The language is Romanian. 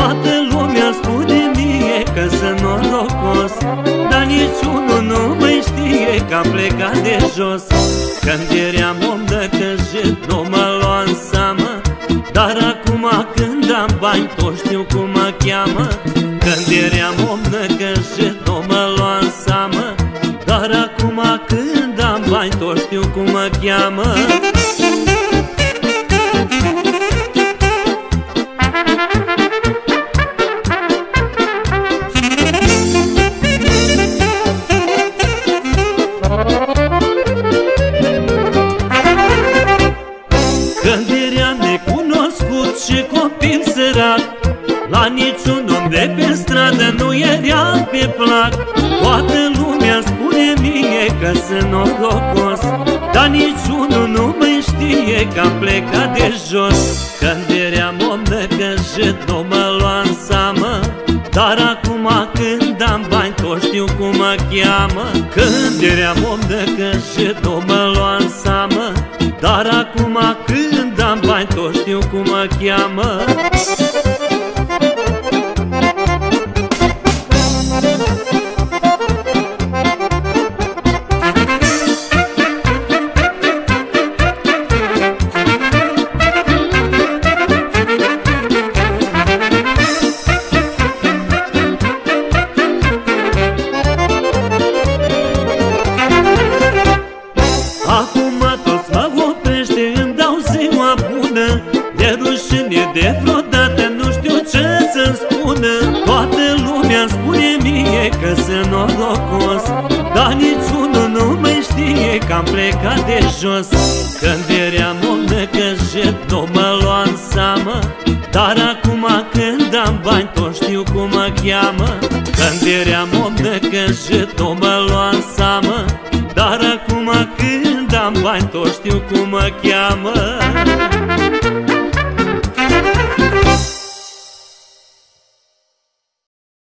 Toată lumea spune mie că sunt norocos Dar niciunul nu mai știe că am plecat de jos. Când eram om de tăjet, nu mă lua în Dar acum când am bani, tot știu cum mă cheamă. Când eram om de tăjet, nu mă lua în Dar acum când am bani, tot știu cum mă cheamă. Și copil sărac. La niciun om de pe stradă nu era pe plac. Toată lumea spune mie că sunt norocos Dar niciunul nu mai știe că am plecat de jos. Când eram om năcăjit nu mă lua în seamă Dar acum când am bani tot știu cum mă cheamă. Când eram om năcăjit nu mă lua în seamă Dar acum să-mi spună Toată lumea spune mie că sunt norocos. Dar niciunul nu mai știe că am plecat de jos. Când eram om năcăjit nu mă lua în seamă. Dar acum când am bani tot știu cum mă cheamă. Când eram om năcăjit nu mă lua în seamă. Dar acum când am bani tot știu cum mă cheamă